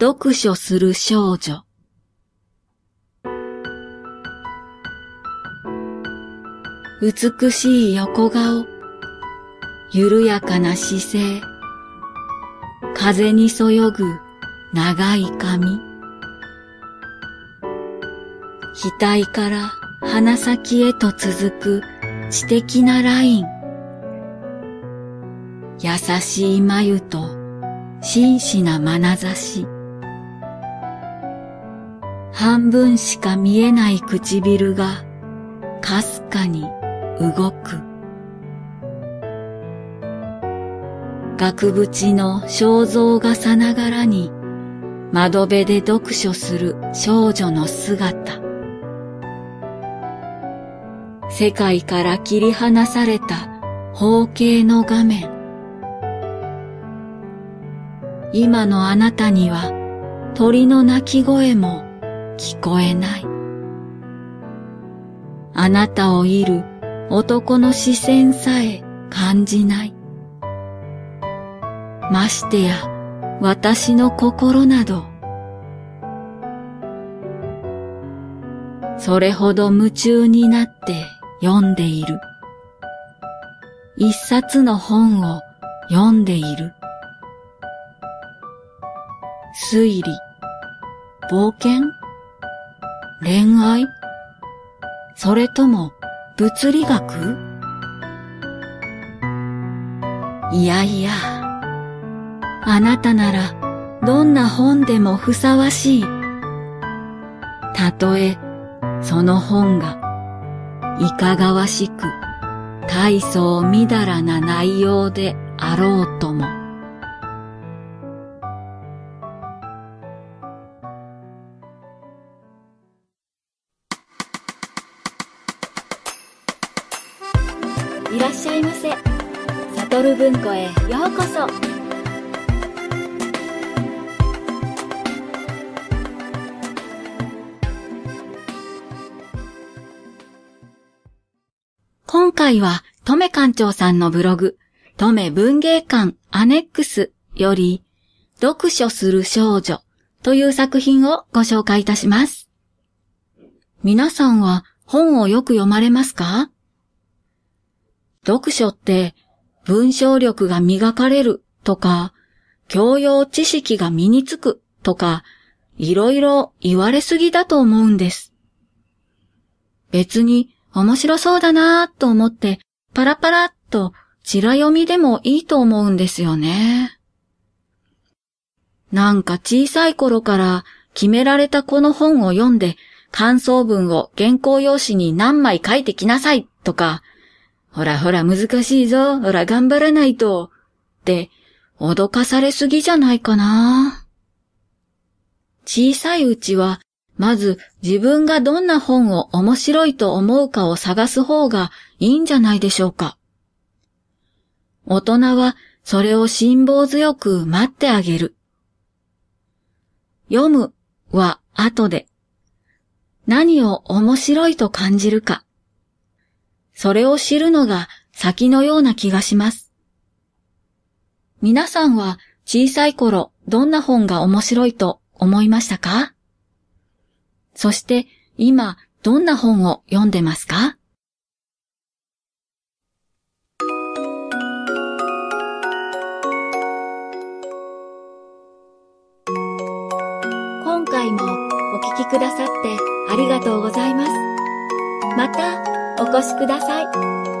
読書する少女。美しい横顔。緩やかな姿勢。風にそよぐ長い髪。額から鼻先へと続く知的なライン。優しい眉と真摯な眼差し。半分しか見えない唇がかすかに動く。額縁の肖像画さながらに窓辺で読書する少女の姿。世界から切り離された方形の画面。今のあなたには鳥の鳴き声も聞こえない。あなたをいる男の視線さえ感じない。ましてや私の心など。それほど夢中になって読んでいる。一冊の本を読んでいる。推理。冒険？恋愛？それとも物理学？いやいや、あなたならどんな本でもふさわしい？たとえその本がいかがわしく大層みだらな内容であろうとも。いらっしゃいませ。サトル文庫へようこそ。今回は、トメ館長さんのブログ、トメ文芸館アネックスより、読書する少女という作品をご紹介いたします。皆さんは本をよく読まれますか？読書って文章力が磨かれるとか、教養知識が身につくとか、いろいろ言われすぎだと思うんです。別に面白そうだなぁと思って、パラパラっとチラ読みでもいいと思うんですよね。なんか小さい頃から決められたこの本を読んで感想文を原稿用紙に何枚書いてきなさいとか、ほらほら難しいぞ、ほら頑張らないと、って脅かされすぎじゃないかな。小さいうちは、まず自分がどんな本を面白いと思うかを探す方がいいんじゃないでしょうか。大人はそれを辛抱強く待ってあげる。読むは後で。何を面白いと感じるか。それを知るのが先のような気がします。皆さんは小さい頃どんな本が面白いと思いましたか？そして今どんな本を読んでますか？今回もお聞きくださってありがとうございます。またお越しください。